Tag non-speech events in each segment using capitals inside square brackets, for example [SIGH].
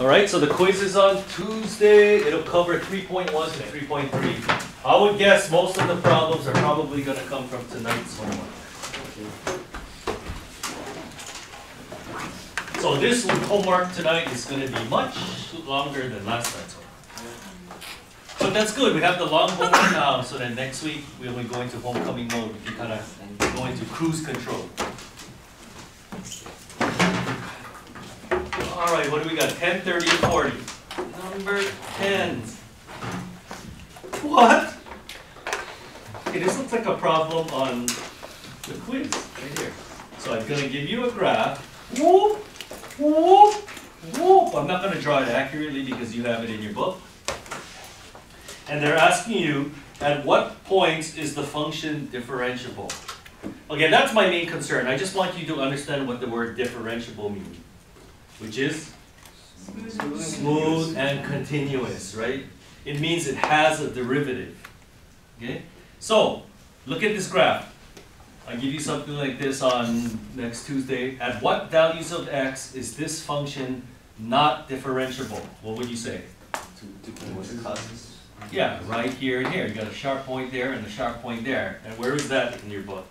All right, so the quiz is on Tuesday. It'll cover 3.1 to 3.3. I would guess most of the problems are probably going to come from tonight's homework. So this homework tonight is going to be much longer than last night's homework. But that's good. We have the long homework now, so then next week when we go into homecoming mode, we kind of go into cruise control. All right, what do we got? 10, 30, 40. Number 10. What? Okay, this looks like a problem on the quiz right here. So I'm going to give you a graph. Whoop, whoop, whoop. I'm not going to draw it accurately because you have it in your book. And they're asking you, at what points is the function differentiable? Okay, that's my main concern. I just want you to understand what the word differentiable means which is Smooth. and continuous, right? It means it has a derivative. Okay? So, look at this graph. I give you something like this on next Tuesday. At what values of x is this function not differentiable? What would you say? Yeah, right here and here. You got a sharp point there and a sharp point there. And where is that in your book?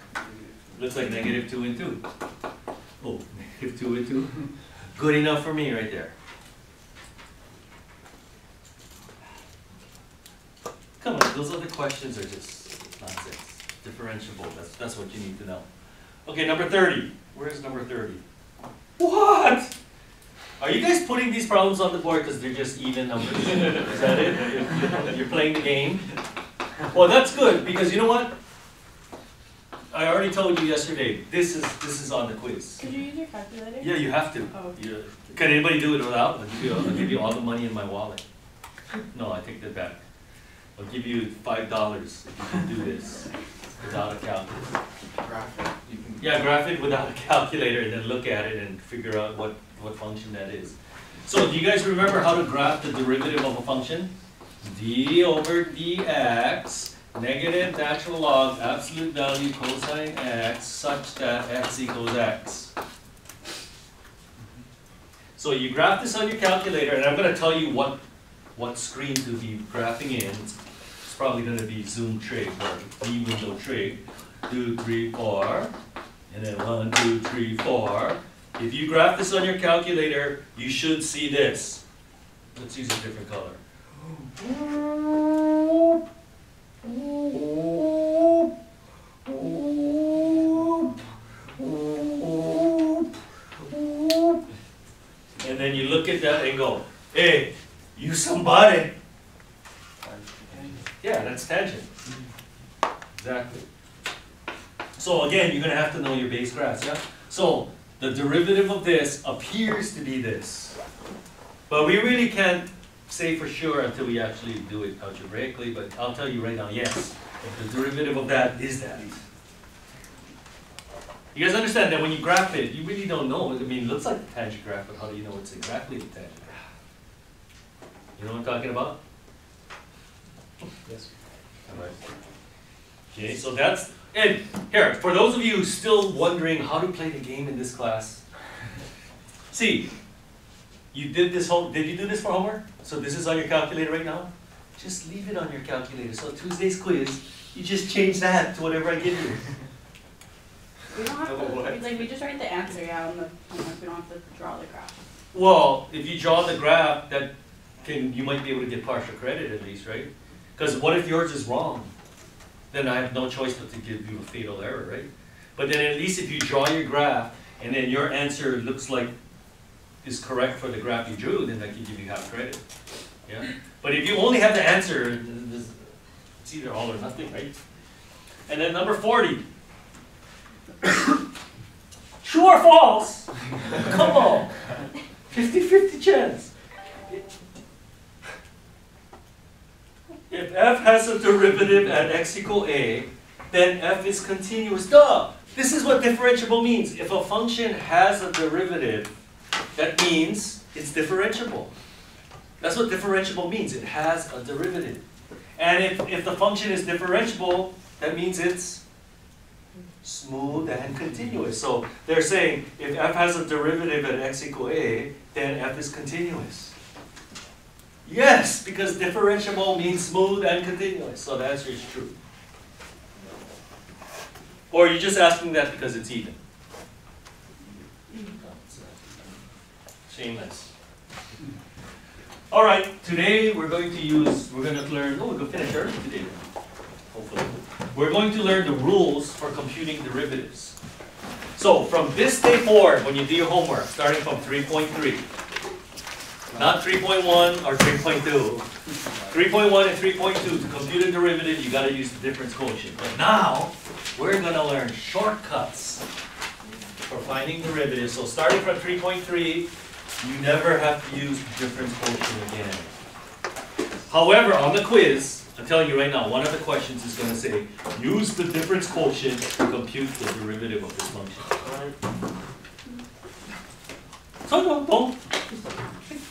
Looks like negative two and two. Oh, [LAUGHS] negative two and two. Good enough for me right there. Come on, those other questions are just nonsense. Differentiable, that's, that's what you need to know. Okay, number thirty. Where's number thirty? What? Are you guys putting these problems on the board because they're just even numbers? Is that it? You're playing the game? Well, that's good, because you know what? I already told you yesterday, this is, this is on the quiz. Could you use your calculator? Yeah, you have to. Oh. You- Can anybody do it without? I'll give you, I'll give you all the money in my wallet. No, I take that back. I'll give you five dollars if you can do this without a calculator. Graphic, you. Yeah, graph it without a calculator and then look at it and figure out what, what function that is. So do you guys remember how to graph the derivative of a function? d over dx, negative natural log absolute value cosine x such that x equals x. So you graph this on your calculator, and I'm gonna tell you what, what screen to be graphing in. It's probably gonna be Zoom trig or V window trig. Two, three, four, and then one, two, three, four. If you graph this on your calculator, you should see this. Let's use a different color. And then you look at that and go, hey, you somebody. Yeah, that's tangent. Exactly. So again, you're gonna have to know your base graphs, yeah? So the derivative of this appears to be this. But we really can't say for sure until we actually do it algebraically, but I'll tell you right now, yes, the derivative of that is that. You guys understand that when you graph it, you really don't know, I mean, it looks like a tangent graph, but how do you know it's exactly a tangent graph? You know what I'm talking about? Yes. Alright. Okay, so that's, and here, for those of you still wondering how to play the game in this class, see, you did this home, did you do this for homework? So this is on your calculator right now? Just leave it on your calculator, so Tuesday's quiz, you just change that to whatever I give you. [LAUGHS] We don't have Oh, to, like, we just write the answer, yeah, on the homework, we don't have to draw the graph. Well, if you draw the graph, that can, you might be able to get partial credit at least, right? Because what if yours is wrong? Then I have no choice but to give you a fatal error, right? But then at least if you draw your graph and then your answer looks like is correct for the graph you drew, then that can give you half credit. Yeah? But if you only have the answer, it's either all or nothing, right? And then number forty. [COUGHS] True or false? [LAUGHS] Come on. 50-50 chance. If f has a derivative at x equal a, then f is continuous. Duh! This is what differentiable means. If a function has a derivative, that means it's differentiable. That's what differentiable means. It has a derivative. And if, if the function is differentiable, that means it's smooth and continuous. So they're saying if f has a derivative at x equal a, then f is continuous. Yes, because differentiable means smooth and continuous, so the answer is true. Or you're just asking that because it's even. Shameless. All right, today we're going to use, we're going to learn, oh, we're going to finish early today, hopefully. We're going to learn the rules for computing derivatives. So from this day forward, when you do your homework, starting from 3.3, not 3.1 or 3.2, 3.1 and 3.2, to compute a derivative, you gotta use the difference quotient. But now, we're gonna learn shortcuts for finding derivatives. So starting from 3.3, you never have to use the difference quotient again. However, on the quiz, I'm telling you right now, one of the questions is gonna say, use the difference quotient to compute the derivative of this function. So no, don't,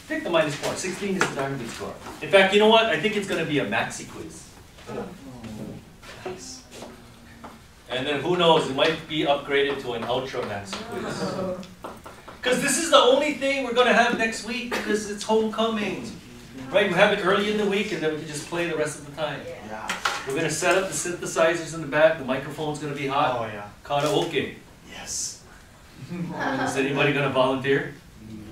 take the 4. 16 is the good score. In fact, you know what, I think it's gonna be a maxi quiz. Nice. And then who knows, it might be upgraded to an ultra maxi quiz. Because this is the only thing we're gonna have next week because it's homecoming. Right, we have it early in the week and then we can just play the rest of the time. Yeah. We're gonna set up the synthesizers in the back, the microphone's gonna be hot, Oh, yeah. karaoke. Yes. [LAUGHS] Is anybody gonna volunteer?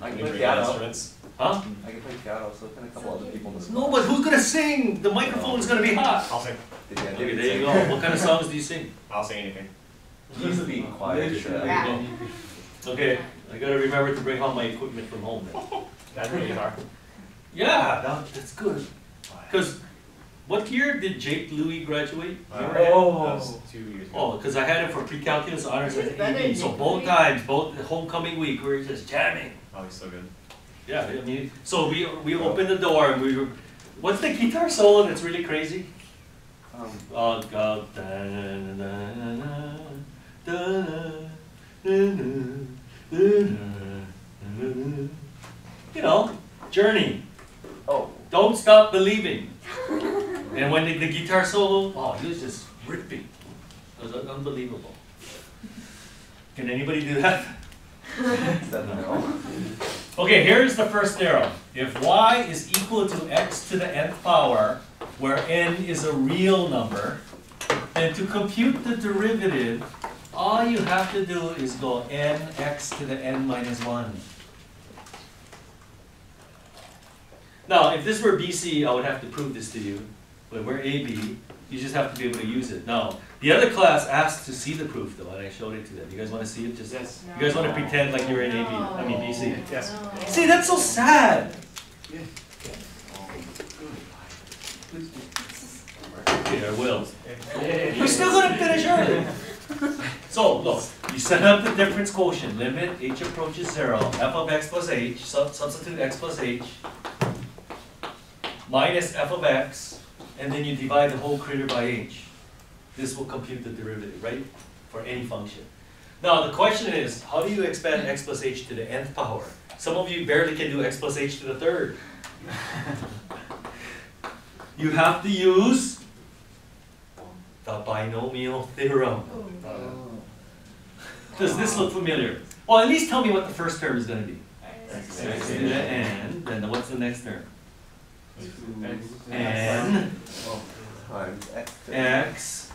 I can Bring play your piano. instruments. Huh? I can play piano, so can a couple other people in this. No, but who's gonna sing? The microphone's gonna be hot. I'll sing. Yeah, Okay, David there you go. What kind of songs do you sing? I'll sing anything. He's being quiet. Yeah. Okay, I gotta remember to bring all my equipment from home then. That's really guitar. Yeah, that, that's good. Cause what year did Jake Louis graduate? Uh, You? That was two years ago. Oh, cause I had him for pre-calculus honors at better AV, so both times, both homecoming week, we were just jamming. Oh, he's so good. Yeah, I mean, so we, we opened the door and we were, what's the guitar solo that's really crazy? Um, Oh God, da da da. You know, Journey. oh, Don't stop believing. And when the, the guitar solo, oh, he was just ripping. It was un- unbelievable. Can anybody do that? Okay, here's the first theorem. If y is equal to x to the nth power, where n is a real number, then to compute the derivative, all you have to do is go nx to the n minus 1. Now, if this were BC, I would have to prove this to you, but we're AB, you just have to be able to use it. Now, the other class asked to see the proof though, and I showed it to them. You guys want to see it? Just Yes. You guys want to pretend like you're in AB, I mean BC? Yes. See, that's so sad. Okay, I will. We're still gonna finish early. [LAUGHS] So, look, you set up the difference quotient, limit h approaches zero, f of x plus h, sub- substitute x plus h, minus f of x, and then you divide the whole critter by h. This will compute the derivative, right? For any function. Now, the question is, how do you expand x plus h to the nth power? Some of you barely can do x plus h to the third. [LAUGHS] You have to use the binomial theorem. Oh. oh. [LAUGHS] Does this look familiar? Well, at least tell me what the first term is gonna be. X X to the n, then what's the next term? X. n Oh, times x to x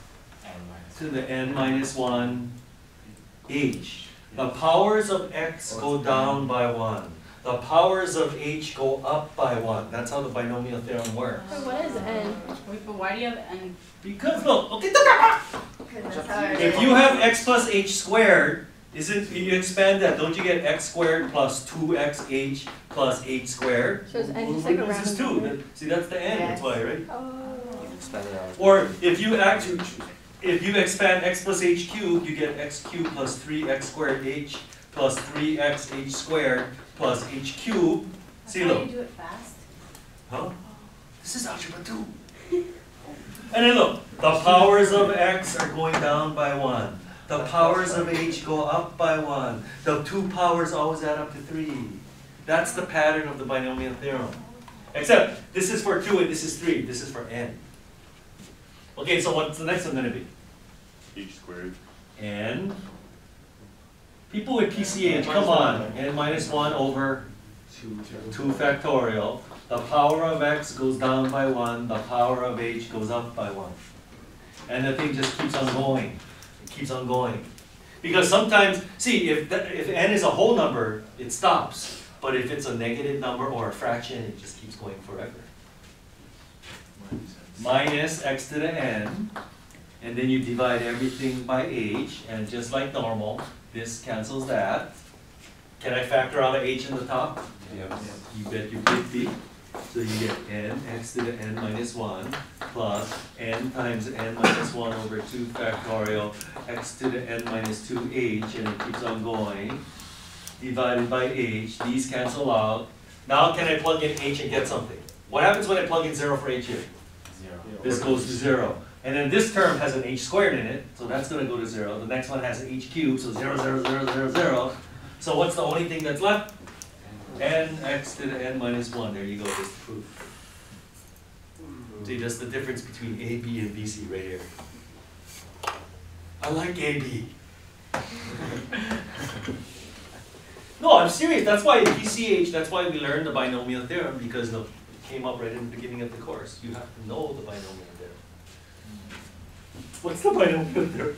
to the n minus one h. The powers of x go down by one. The powers of h go up by one. That's how the binomial theorem works. Wait, what is n? Wait, but why do you have n? Because look, okay, look at If you have x plus h squared, isn't, you expand that, don't you get x squared plus two x h plus h squared? So it's n Who just like a loses random two? number. See, that's the n, that's why, right? Oh. expand it out. Or if you actually, if you expand x plus h cubed, you get x cubed plus three x squared h plus three x h squared plus h cubed. See, look, Can you do it fast? huh? Oh. This is algebra two. And then look, the powers of x are going down by one. The powers of h go up by one. The two powers always add up to three. That's the pattern of the binomial theorem. Except, this is for two and this is three, this is for n. Okay, so what's the next one gonna be? H squared. n. People with PCH, come on, n minus one over 2 factorial, the power of x goes down by 1, the power of h goes up by 1. And the thing just keeps on going. It keeps on going. Because sometimes, see, if, the, if n is a whole number, it stops. But if it's a negative number or a fraction, it just keeps going forever. Minus x to the n, and then you divide everything by h, and just like normal, this cancels that. Can I factor out a h in the top? You bet your fifty. So you get n x to the n minus one plus n times n minus one over two factorial x to the n minus two h, and it keeps on going. Divided by h, these cancel out. Now can I plug in h and get something? What happens when I plug in zero for h here? Zero. This goes to zero. And then this term has an h squared in it, so that's gonna go to zero. The next one has an h cubed, so zero, zero, zero, zero, zero. So what's the only thing that's left? n x to the n minus one, there you go, that's the proof. See, that's the difference between a, b, and bc right here. I like a, b. [LAUGHS] No, I'm serious, that's why BCH, that's why we learned the binomial theorem, because it came up right in the beginning of the course. You have to know the binomial. What's the binomial theorem?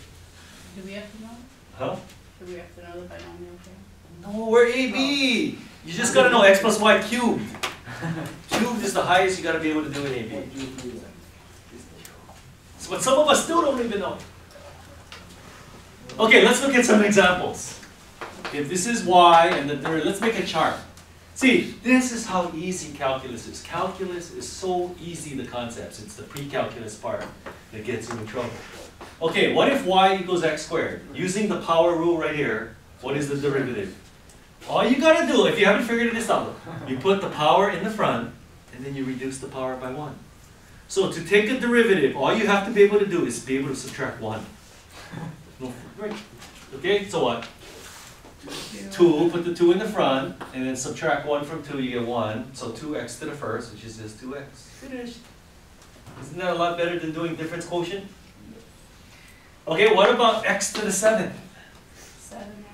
Do we have to know? Huh? Do we have to know the binomial theorem? No, we're AB. You just gotta know x plus y cubed. [LAUGHS] Cubed is the highest you gotta be able to do in AB. So, but some of us still don't even know. Okay, let's look at some examples. If this is y and the third, let's make a chart. See, this is how easy calculus is. Calculus is so easy, the concepts. It's the pre-calculus part that gets you in trouble. Okay, what if y equals x squared? Using the power rule right here, what is the derivative? All you gotta do, if you haven't figured this out, you put the power in the front, and then you reduce the power by one. So to take a derivative, all you have to be able to do is be able to subtract one. Right. Okay, so what? Two, put the two in the front, and then subtract one from two, you get one. So two x to the first, which is just two x. Finished. Isn't that a lot better than doing difference quotient? Okay, what about x to the seventh? Seven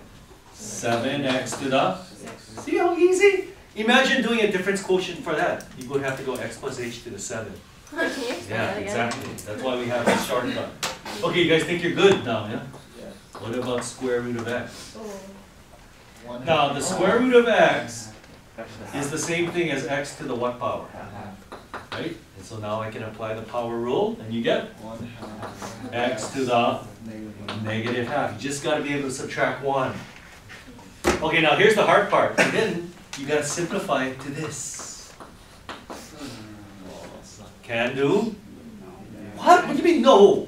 Seven x to the, Six. see how easy? Imagine doing a difference quotient for that. You would have to go x plus h to the seven. Can Yeah, exactly. That's why we have a shortcut. [LAUGHS] Okay, you guys think you're good now, yeah? What about square root of x? Oh. Now, the square root of x is the same thing as x to the what power, right? So now I can apply the power rule, and you get x to the negative half. You just gotta be able to subtract one. Okay, now here's the hard part. And then you gotta simplify it to this. Can do? What? What do you mean no?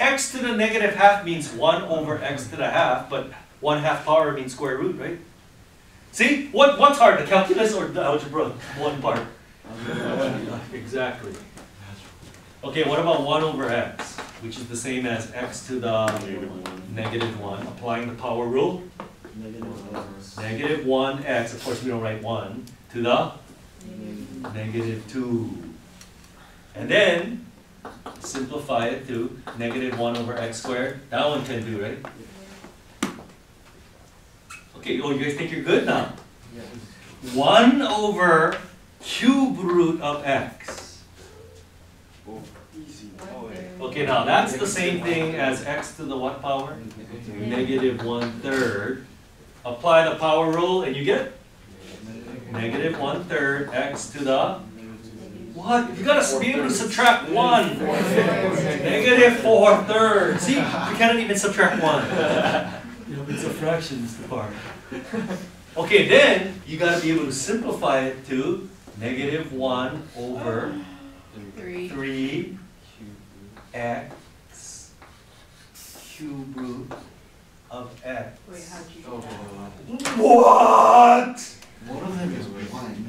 x to the negative half means 1 over x to the half, but 1 half power means square root, right? See? What, what's hard, the calculus or the algebra? One part. [LAUGHS] Exactly. Okay, what about 1 over x, which is the same as x to the Negative one. negative 1, applying the power rule? Negative 1x, of course we don't write 1, to the negative 2. And then simplify it to negative 1 over x squared. That one can do, right? Okay, oh, you guys think you're good now? 1 over cube root of x. Okay, now that's the same thing as x to the what power? Negative 1 third. Apply the power rule and you get negative 1 third x to the what? You gotta be able to subtract 1. Negative 4 thirds. See, you can't even subtract 1. You know, it's a fraction, is the part. Okay, then you gotta be able to simplify it to negative 1 over Three. 3 x cube root of x. Wait, how'd you do oh. that? What? One of them is one.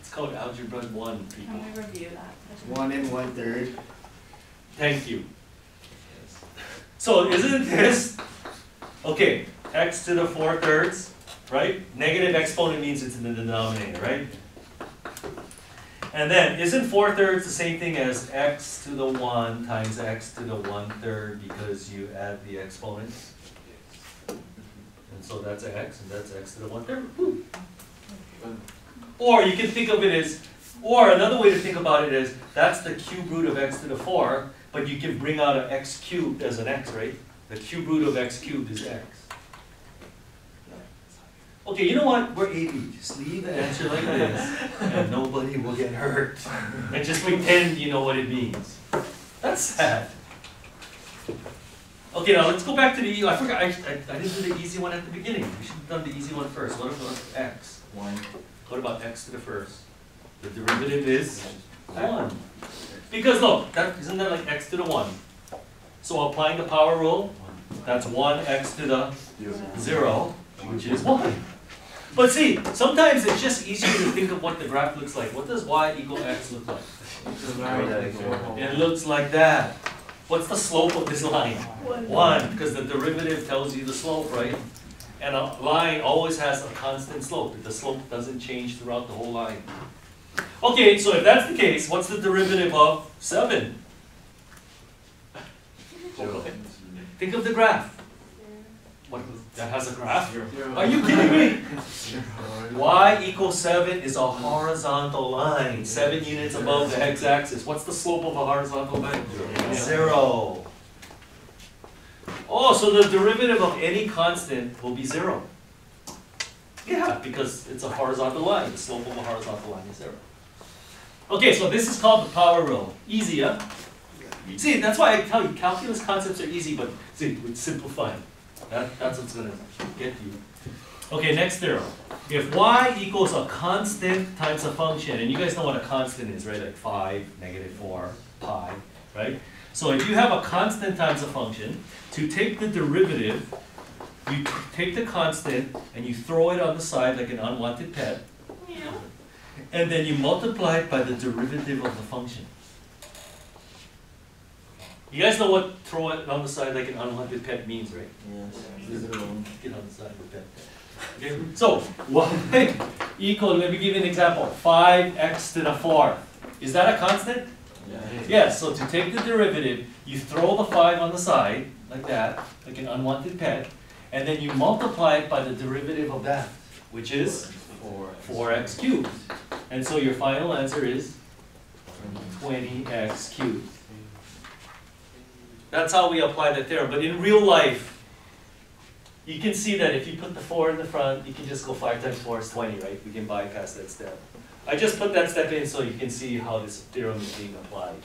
It's called algebra 1, people. Can we review that? One and one third. Thank you. So isn't this, okay, x to the 4 thirds, right? Negative exponent means it's in the denominator, right? And then, isn't 4 thirds the same thing as x to the 1 times x to the 1 third because you add the exponents? And so that's x, and that's x to the one third. Boom. Or you can think of it as, or another way to think about it is, that's the cube root of x to the four, but you can bring out an x cubed as an x, right? The cube root of x cubed is x. Okay, you know what, we're AB, just leave the answer like this, [LAUGHS] and nobody will get hurt. And just pretend you know what it means. That's sad. Okay, now let's go back to the, I forgot, I, I, I didn't do the easy one at the beginning, we should have done the easy one first, what about x? One. What about x to the first? The derivative is one. Because look, that, isn't that like x to the one? So applying the power rule, that's one x to the zero, which is one. But see, sometimes it's just easier to think of what the graph looks like. What does y equal x look like? It looks like that. What's the slope of this line? One, because the derivative tells you the slope, right? And a line always has a constant slope. The slope doesn't change throughout the whole line. Okay, so if that's the case, what's the derivative of seven? Think of the graph. What, that has a graph? Are you kidding me? [LAUGHS] Y equals seven is a horizontal line, seven units above the x-axis. What's the slope of a horizontal line? Zero. Oh, so the derivative of any constant will be zero. Yeah, because it's a horizontal line, the slope of a horizontal line is zero. Okay, so this is called the power rule. Easy, huh? See, that's why I tell you, calculus concepts are easy, but see, it's simplifying. That, that's what's gonna get you. Okay, next theorem. If y equals a constant times a function, and you guys know what a constant is, right? Like five, negative four, pi, right? So if you have a constant times a function, to take the derivative, you take the constant and you throw it on the side like an unwanted pet, and then you multiply it by the derivative of the function. You guys know what throw it on the side like an unwanted pet means, right? Yes. Leave it. Get on the side of the pet. Okay, so y [LAUGHS] equal, let me give you an example, five x to the 4. Is that a constant? Yes, so to take the derivative, you throw the five on the side, like that, like an unwanted pet, and then you multiply it by the derivative of that, which is Four. four x cubed. And so your final answer is twenty x cubed. That's how we apply that theorem, but in real life, you can see that if you put the four in the front, you can just go five times four is twenty, right? We can bypass that step. I just put that step in so you can see how this theorem is being applied.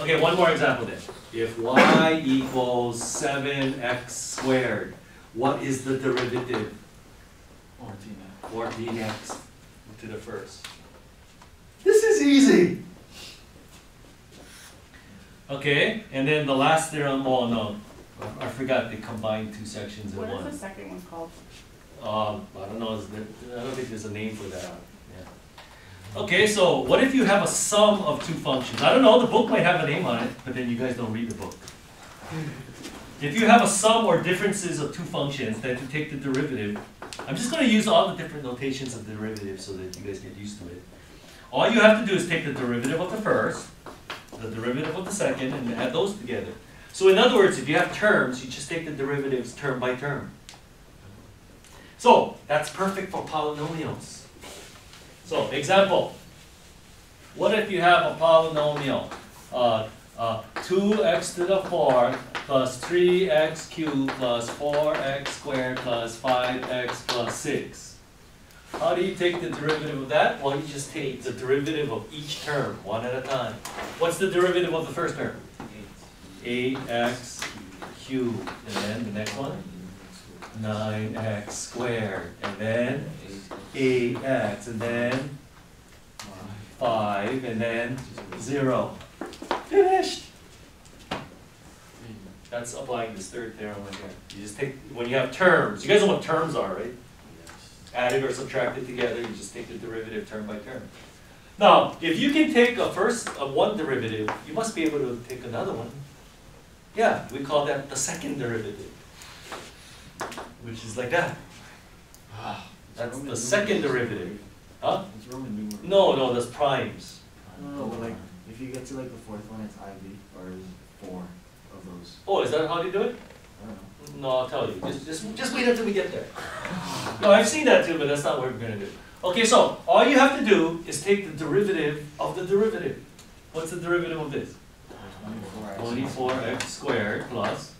Okay, one more example then. If y equals seven x squared, what is the derivative? Fourteen. Fourteen x to the first. This is easy. Okay, and then the last theorem, oh no, I forgot they combined two sections in What is one. the second one called? Um, I don't know, is there, I don't think there's a name for that, yeah. Okay, so what if you have a sum of two functions? I don't know, the book might have a name on it, but then you guys don't read the book. [LAUGHS] If you have a sum or differences of two functions, then to take the derivative, I'm just gonna use all the different notations of derivatives so that you guys get used to it. All you have to do is take the derivative of the first, the derivative of the second, and add those together. So in other words, if you have terms, you just take the derivatives term by term. So, that's perfect for polynomials. So, example. What if you have a polynomial? Uh, uh, 2x to the fourth plus 3x cubed plus 4x squared plus 5x plus 6. How do you take the derivative of that? Well, you just take the derivative of each term, one at a time. What's the derivative of the first term? 8x cubed. And then the next one? 9x squared, and then 8x, and then 5, and then 0. Finished! That's applying this third theorem right here. You just take, when you have terms, you guys know what terms are, right? Added or subtracted together, you just take the derivative term by term. Now, if you can take a first, a one derivative, you must be able to take another one. Yeah, we call that the second derivative which is like that. Ah, that's the second derivative. Huh? It's Roman numeral. No, no, that's primes. No, no, but like, if you get to like the fourth one, it's IV, or is it four of those? Oh, is that how they do it? No, I'll tell you, just, just, just wait until we get there. No, I've seen that too, but that's not what we're gonna do. Okay, so, all you have to do is take the derivative of the derivative. What's the derivative of this? Twenty-four x squared plus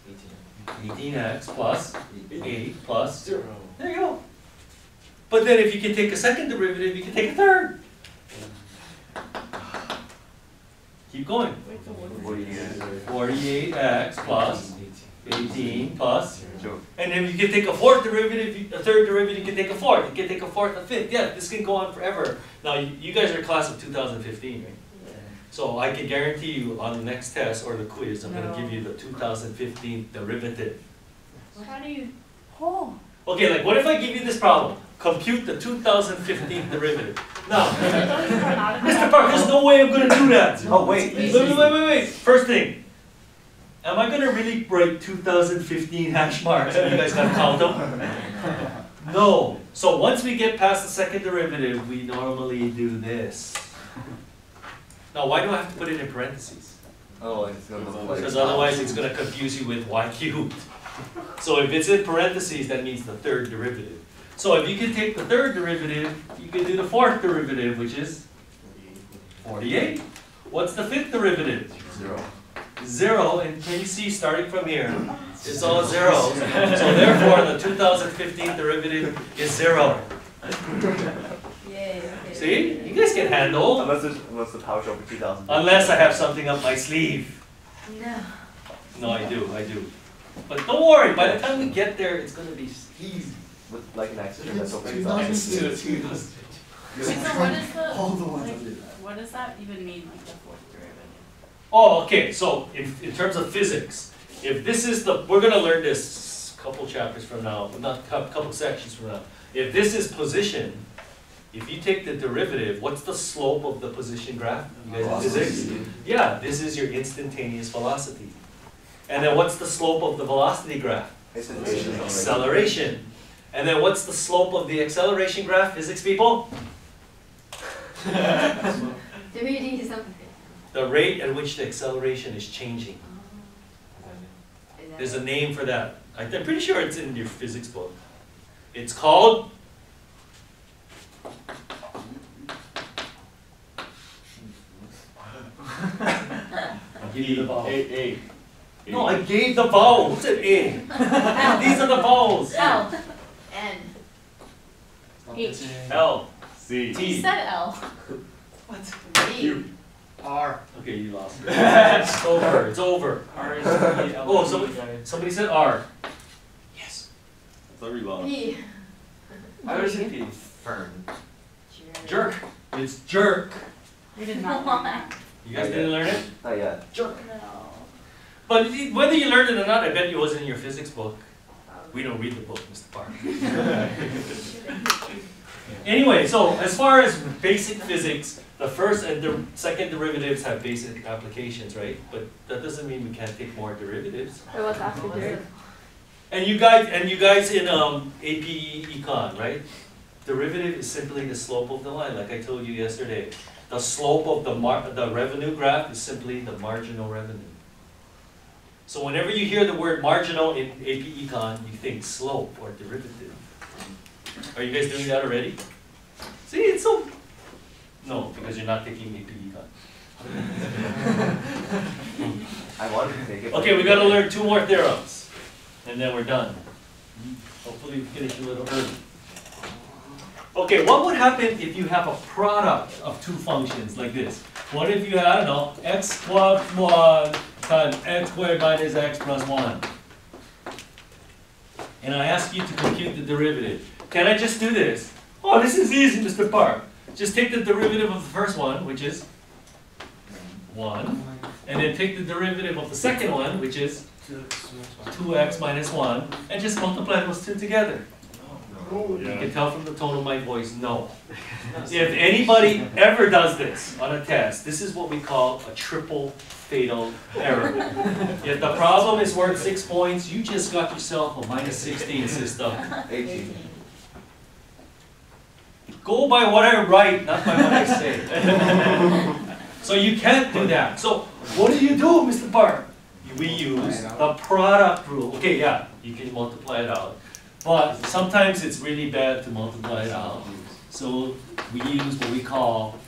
eighteen x plus eight plus, Zero. there you go. But then if you can take a second derivative, you can take a third. Keep going. Forty-eight x plus eighteen plus, and then you can take a fourth derivative, a third derivative, you can take a fourth, you can take a fourth, a fifth, yeah, this can go on forever. Now, you, you guys are class of two thousand fifteen, right? So I can guarantee you on the next test or the quiz, I'm gonna give you the two thousand fifteen derivative. How do you, oh. Okay, like what if I give you this problem? Compute the two thousand fifteen derivative. Now, [LAUGHS] Mr. Park, there's no way I'm gonna do that. Oh, wait. Wait, wait, wait, wait, wait. First thing, am I gonna really break 2015 hash marks? You guys gotta count them? No. So once we get past the second derivative, we normally do this. Now, why do I have to put it in parentheses? Oh, it's gonna. Because otherwise it's gonna confuse you with y cubed. So if it's in parentheses, that means the third derivative. So if you can take the third derivative, you can do the fourth derivative, which is 48. What's the fifth derivative? Zero. Zero, and can you see, starting from here, it's all zeros. So therefore, the 2015 derivative is zero. Yay, okay. See, you guys can handle, Unless it's, unless the power show for two thousand. unless I have something up my sleeve. No. No, I do, I do. But don't worry, by the time we get there, it's gonna be easy. With like an accident It's that's okay. 2000. It's two, two. [LAUGHS] So what is the, All the ones like, what does that even mean, like the fourth derivative? Oh, okay, so in, in terms of physics, if this is the, we're gonna learn this couple chapters from now, not cou- couple sections from now. If this is position, if you take the derivative, what's the slope of the position graph? You guys in physics? Yeah, this is your instantaneous velocity. And then what's the slope of the velocity graph? It's an issue. Acceleration. And then what's the slope of the acceleration graph, physics people? [LAUGHS] Three D something. The rate at which the acceleration is changing. There's a name for that. I'm pretty sure it's in your physics book. It's called. [LAUGHS] I'll you the vowel. Eight, eight. No, I gave the vowel. What's said A? [LAUGHS] These are the vowels. L. N. H. L, C. You T. said L. [LAUGHS] D. Q. R. Okay, you lost. [LAUGHS] It's over. It's [LAUGHS] over. R is the Oh, somebody, somebody said R. Yes. Sorry, lost. P. I was repeating fern. Jerk. It's jerk. We did not learn that. [LAUGHS] You guys didn't learn it? Not yet. No. But whether you learned it or not, I bet it wasn't in your physics book. We don't read the book, Mr. Park. Anyway, so as far as basic physics, the first and the second derivatives have basic applications, right? But that doesn't mean we can't take more derivatives. Wait, what's after derivative? And you guys, and you guys in um, AP Econ, right? Derivative is simply the slope of the line, like I told you yesterday. The slope of the mar, the revenue graph is simply the marginal revenue. So whenever you hear the word marginal in AP Econ, you think slope or derivative. Are you guys doing that already? See, it's so, no, because you're not taking AP Econ. [LAUGHS] I wanted to take it. Okay, we gotta learn two more theorems, and then we're done. Hopefully we finish a little early. Okay, what would happen if you have a product of two functions like this? What if you had, I don't know, x plus one times x squared minus x plus one? And I ask you to compute the derivative. Can I just do this? Oh, this is easy, Mr. Park. Just take the derivative of the first one, which is one, and then take the derivative of the second one, which is two x minus one, and just multiply those two together. Oh, you Yeah. can tell from the tone of my voice, no. [LAUGHS] If anybody ever does this on a test, this is what we call a triple fatal error. [LAUGHS] If the problem is worth six points, you just got yourself a minus sixteen system. Eighteen. Go by what I write, not by what I say. [LAUGHS] So you can't do that. So what do you do, Mr. Park? we use the product rule. Okay, yeah, you can multiply it out. But sometimes it's really bad to multiply it out. So we use what we call,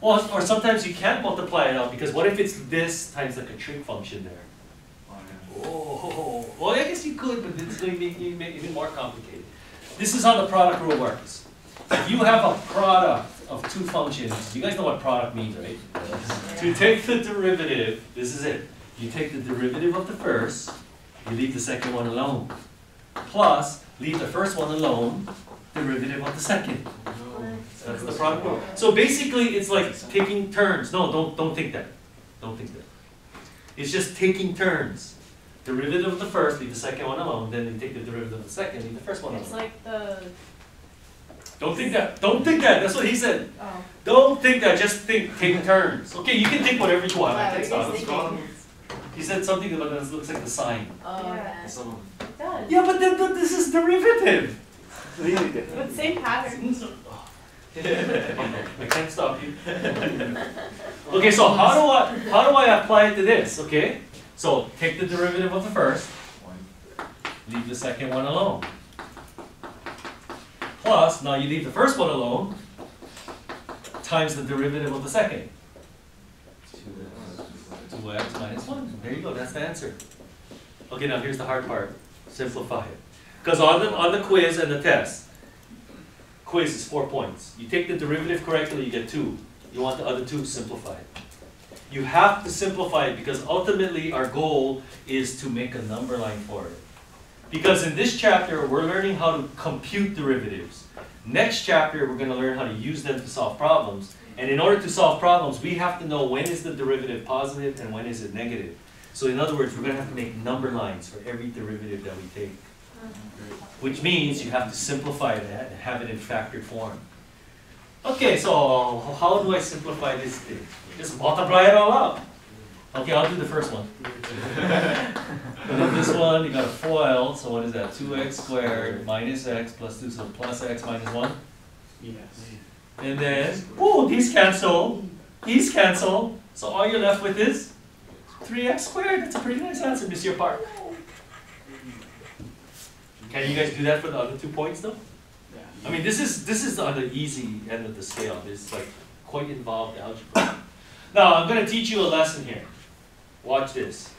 or, or sometimes you can't multiply it out because what if it's this times like a trig function there? Oh, well, I guess you could, but it's going to make it make it even more complicated. This is how the product rule works. If you have a product of two functions, you guys know what product means, right? To take the derivative, this is it. You take the derivative of the first, you leave the second one alone. Plus, leave the first one alone, derivative of the second. That's the product rule. So basically, it's like taking turns. No, don't, don't think that. Don't think that. It's just taking turns. Derivative of the first, leave the second one alone, then you take the derivative of the second, leave the first one It's alone. like the, Don't think that. Don't think that. That's what he said. oh, Don't think that. Just think, take turns. Okay, you can think whatever you want. I Wow, can you're stop. just. He said something about that looks like the sign. Oh, Yeah. yeah. It does. Yeah, but then but this is derivative. Really different. But same pattern. [LAUGHS] I can't stop you. Okay, so how do I how do I apply it to this? Okay, so take the derivative of the first, leave the second one alone. Plus, now you leave the first one alone, times the derivative of the second. Two uh, x uh, minus one. There you go. That's the answer. Okay, now here's the hard part. Simplify it. Because on the on the quiz and the test, quiz is four points. You take the derivative correctly, you get two. You want the other two simplified. You have to simplify it because ultimately our goal is to make a number line for it. Because in this chapter, we're learning how to compute derivatives. Next chapter, we're going to learn how to use them to solve problems. And in order to solve problems, we have to know when is the derivative positive and when is it negative. So in other words, we're going to have to make number lines for every derivative that we take. Which means you have to simplify that and have it in factored form. Okay, so how do I simplify this thing? Just multiply it all out. Okay, I'll do the first one. [LAUGHS] And then this one, you got a FOIL, so what is that? Two x squared minus x plus two, so plus x minus one. Yes. And then, oh, these cancel, these cancel, so all you're left with is three x squared. That's a pretty nice answer, Monsieur Park. Can you guys do that for the other two points though? Yeah. I mean, this is, this is on the easy end of the scale, it's like quite involved algebra. Now, I'm gonna teach you a lesson here. Watch this.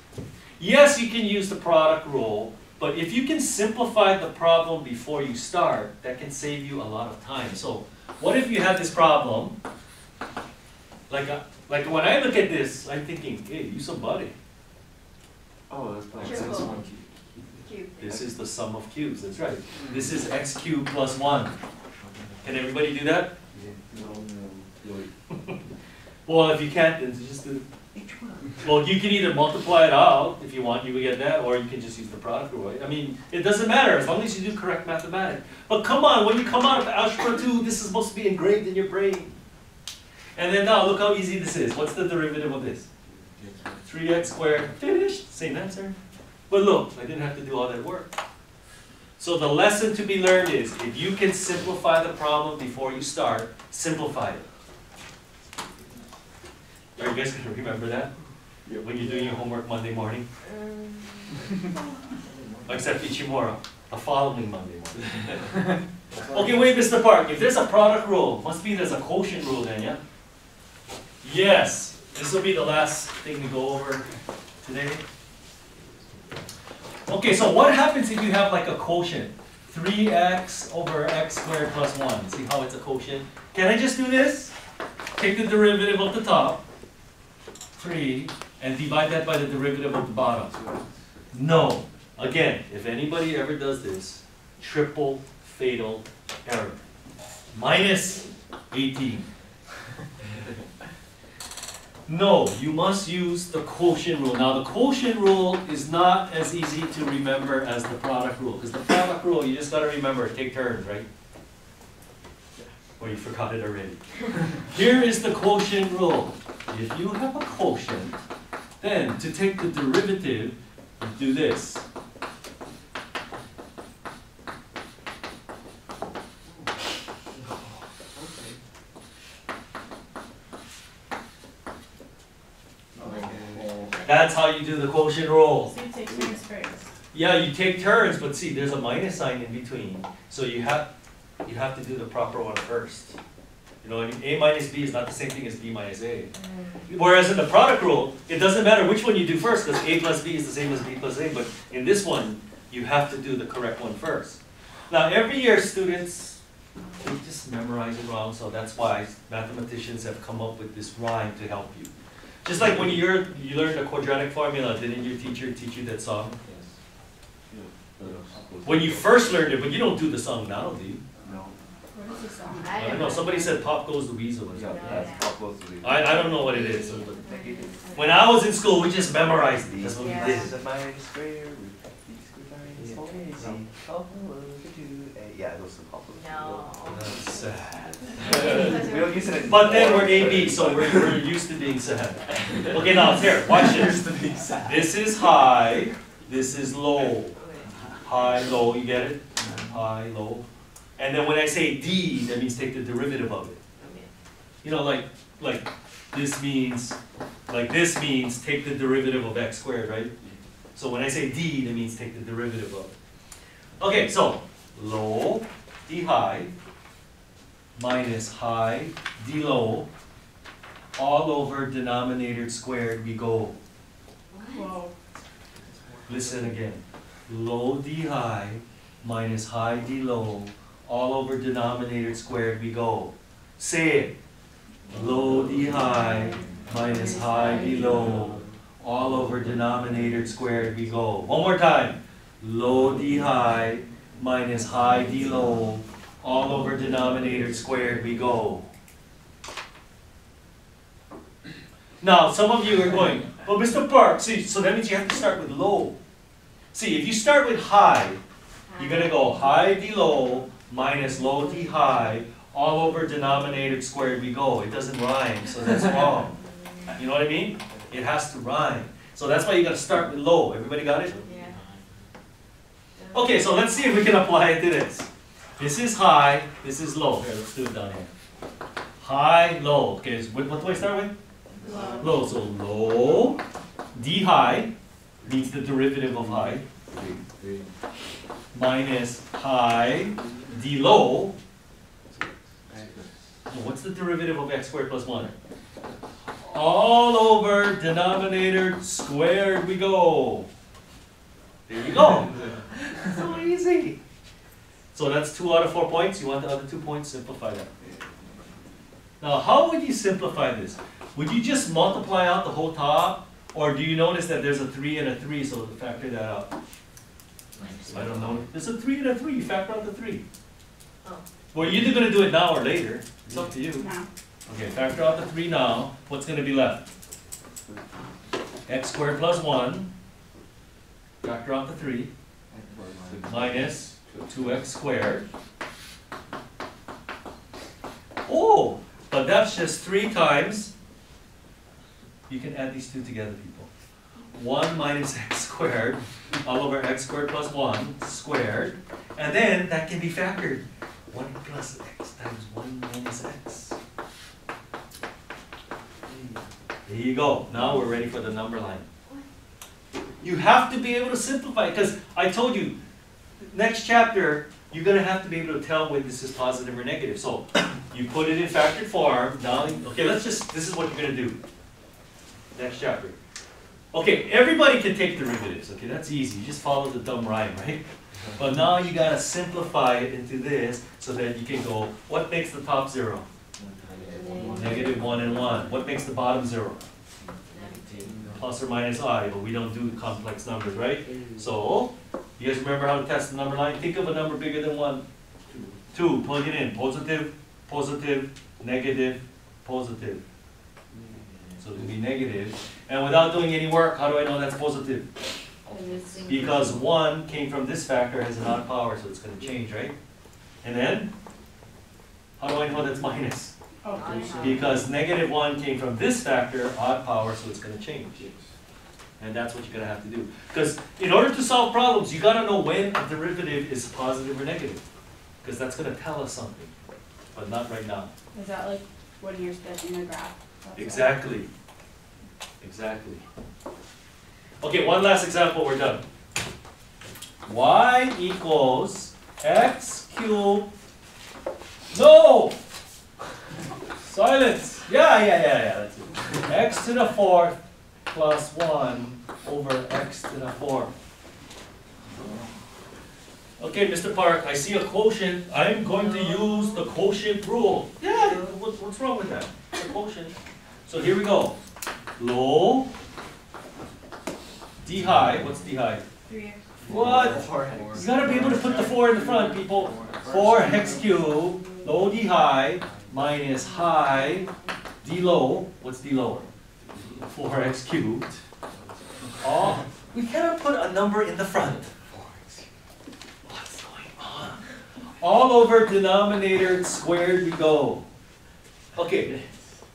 Yes, you can use the product rule, but if you can simplify the problem before you start, that can save you a lot of time. So, what if you had this problem? Like, uh, like when I look at this, I'm thinking, hey, you somebody. Oh, that's probably Triple. six one Cube. This is the sum of cubes, that's right. This is x cubed plus one. Can everybody do that? [LAUGHS] Well, if you can't, then just do. Well, you can either multiply it out if you want, you would get that, or you can just use the product rule. I mean, it doesn't matter as long as you do correct mathematics. But come on, when you come out of algebra two, this is supposed to be engraved in your brain. And then now, look how easy this is. What's the derivative of this? Three x squared, finished, same answer. But look, I didn't have to do all that work. So the lesson to be learned is, if you can simplify the problem before you start, simplify it. Are you guys gonna remember that? When you're doing your homework Monday morning? Um. Except Ichimura, the following Monday morning. [LAUGHS] Okay, wait, Mr. Park, if there's a product rule, must be there's a quotient rule then, yeah? Yes, this will be the last thing to go over today. Okay, so what happens if you have like a quotient? Three x over x squared plus one, see how it's a quotient? Can I just do this? Take the derivative of the top, three, and divide that by the derivative of the bottom. No, again, if anybody ever does this, triple fatal error. Minus eighteen. [LAUGHS] No, you must use the quotient rule. Now, the quotient rule is not as easy to remember as the product rule, because the product rule, you just gotta remember, take turns, right? Or you forgot it already. [LAUGHS] Here is the quotient rule. If you have a quotient, then to take the derivative, you do this. That's how you do the quotient rule. So you take turns first. Yeah, you take turns, but see, there's a minus sign in between, so you have, you have to do the proper one first. You know, I mean? A minus B is not the same thing as B minus A. Mm. Whereas in the product rule, it doesn't matter which one you do first, because A plus B is the same as B plus A, but in this one, you have to do the correct one first. Now, every year, students, they just memorize it wrong, so that's why mathematicians have come up with this rhyme to help you. Just like when you're, you learned the quadratic formula, didn't your teacher teach you that song? When you first learned it, but you don't do the song now, do you? No. What is the song? I I don't know, somebody said pop goes the weasel or Yeah, something. that's how close to the. I, I don't know what it is, so, but when I was in school, we just memorized these. that's what we Yeah. did. This is a minus square root of b squared minus four ac. Couple over two a. Yeah, those are couple. No. That's sad. [LAUGHS] We don't use it anymore. But then we're AB, so we're, we're used to being sad. Okay, now, here, watch this. This is high, this is low. High, low, you get it? High, low. And then when I say D, that means take the derivative of it. You know, like, like, this means, like this means take the derivative of x squared, right? Mm-hmm. So when I say d, that means take the derivative of it. Okay, so low, d high, minus high, d low, all over denominator squared we go. Whoa. Listen again. Low d high minus high d low, all over denominator squared we go. Say it. Low d high minus high d low, all over denominator squared we go. One more time. Low d high minus high d low, all over denominator squared we go. Now, some of you are going, well, Mr. Park, see, so that means you have to start with low. See, if you start with high, you're gonna go high d low minus low d high, all over denominator squared we go. It doesn't rhyme, so that's [LAUGHS] wrong. You know what I mean? It has to rhyme. So that's why you gotta start with low. Everybody got it? Yeah. Okay, so let's see if we can apply it to this. This is high, this is low. Here, let's do it down here. High, low. Okay, so what, what do I start with? Low. Low, so low, d high means the derivative of high, minus high, d low, what's the derivative of x squared plus 1? All over denominator squared we go. There you go. [LAUGHS] so easy. So that's two out of four points. You want the other two points, simplify that. Now, how would you simplify this? Would you just multiply out the whole top? Or do you notice that there's a 3 and a 3, so factor that out? I don't know. There's a 3 and a 3. You factor out the 3. We're either gonna do it now or later, it's up to you. Now. Okay, factor out the three now, what's gonna be left? X squared plus one, factor out the three, minus two X squared. Oh, but that's just three times, you can add these two together, people. 1 minus [LAUGHS] x squared all over x squared plus 1 squared. And then that can be factored. One plus x times one minus x. There you go. Now we're ready for the number line. You have to be able to simplify, because I told you, next chapter, you're gonna have to be able to tell when this is positive or negative. So you put it in factored form, now, okay, let's just, this is what you're gonna do. Next chapter. Okay, everybody can take derivatives, okay, that's easy, you just follow the dumb rhyme, right? But now you gotta simplify it into this, so that you can go, what makes the top zero? Negative one and one. What makes the bottom zero? Plus or minus i, but we don't do complex numbers, right? So, you guys remember how to test the number line? Think of a number bigger than one. Two, plug it in, positive, positive, negative, positive. So it would be negative. And without doing any work, how do I know that's positive? Because one came from this factor has an odd power, so it's gonna change, right? And then, how do I know that's minus? Because negative one came from this factor, odd power, so it's gonna change. And that's what you're gonna have to do. Because in order to solve problems, you gotta know when a derivative is positive or negative. Because that's gonna tell us something, but not right now. Is that like what you're sketching a graph? That's Exactly. Exactly. Okay, one last example, we're done. y equals x cubed. No! Silence! Yeah, yeah, yeah, yeah, that's it. x to the fourth plus one over x to the fourth. Okay, Mr. Park, I see a quotient, I'm going to use the quotient rule. Yeah, what, what's wrong with that? A quotient. So here we go. Low, d high, what's d high? Three X. What? Four You gotta be able to put the four in the front, people. Four x cubed, low d high, minus high, d low, what's d lower? Four x cubed. Oh, we cannot put a number in the front. What's going on? All over denominator squared we go. Okay,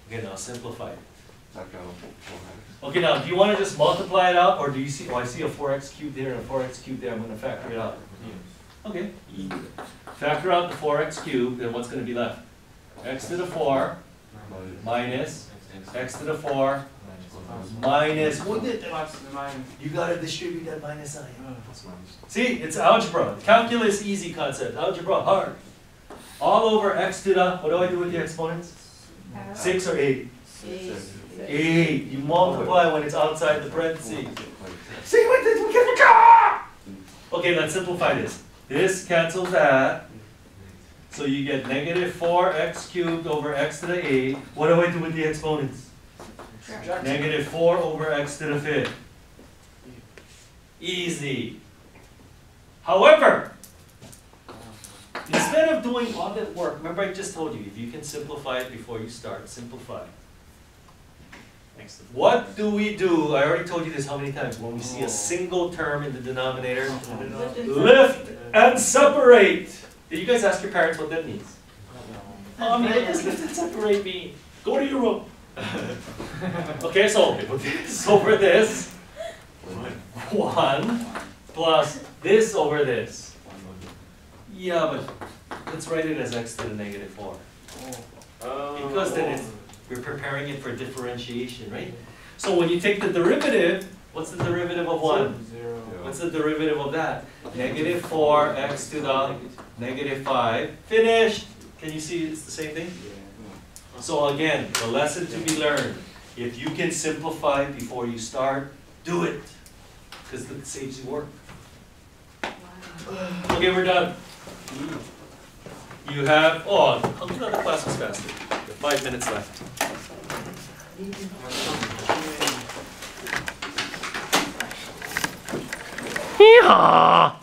okay, now simplify it. That go four Okay, now, do you wanna just multiply it out, or do you see, oh, I see a four x cubed there and a four x cubed there, I'm gonna factor it out. Okay. Factor out the four x cubed, then what's gonna be left? X to the four Minus. minus x to the four minus, what did, Plus the minus. you gotta distribute that minus sign. Oh, Plus. See, it's algebra, calculus easy concept, algebra hard. All over x to the, what do I do with the exponents? Six or eight? Six. Eight, you multiply when it's outside the parentheses. See what this, we get the car! Okay, let's simplify this. This cancels that. So you get negative four x cubed over x to the eight. What do I do with the exponents? Negative four over x to the fifth. Easy. However, instead of doing all that work, remember I just told you, if you can simplify it before you start, simplify. What do we do? I already told you this how many times. When we see a oh. single term in the denominator, lift and separate. Did you guys ask your parents what that means? Mommy, what does lift and separate mean? Go to your room. [LAUGHS] Okay, so [LAUGHS] put this over this. One plus this over this. Yeah, but let's write it as x to the negative four. Because then it's, we're preparing it for differentiation, right? So when you take the derivative, what's the derivative of one? Zero. What's the derivative of that? Negative four x to the negative five. Finished! Can you see it's the same thing? So again, the lesson to be learned, if you can simplify before you start, do it. Because it saves you work. Okay, we're done. You have, oh, I'll do another class was faster. Five minutes left. 你好。